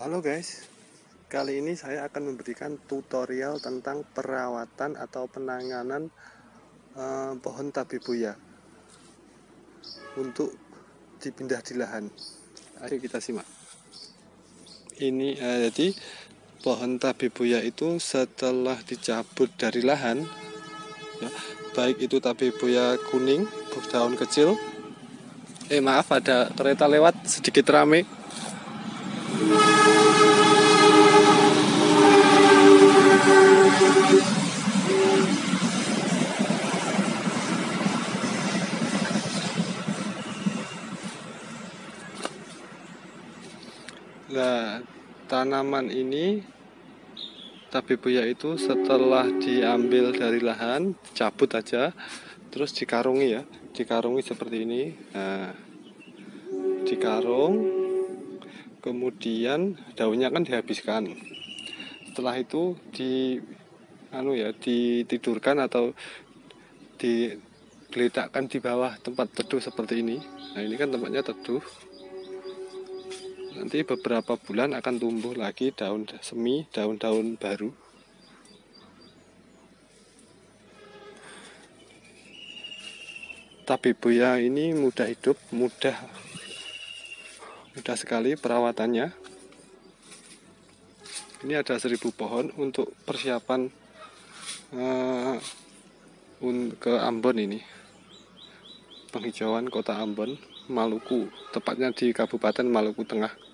Halo guys, kali ini saya akan memberikan tutorial tentang perawatan atau penanganan eh, pohon tabebuya untuk dipindah di lahan. Ayo kita simak. Ini eh, jadi pohon tabebuya itu setelah dicabut dari lahan, ya, baik itu tabebuya kuning, daun kecil. Eh maaf ada kereta lewat sedikit rame Nah, tanaman ini tabebuya itu setelah diambil dari lahan, cabut aja, terus dikarungi ya, dikarungi seperti ini. Nah, dikarung, kemudian daunnya kan dihabiskan. Setelah itu di anu ya, ditidurkan atau digeletakkan di bawah tempat teduh seperti ini. Nah, ini kan tempatnya teduh nanti beberapa bulan akan tumbuh lagi daun semi daun-daun baru tapi buaya ini mudah hidup mudah mudah sekali perawatannya. Ini ada seribu pohon untuk persiapan uh, ke Ambon ini. Penghijauan kota Ambon Maluku tepatnya di Kabupaten Maluku Tengah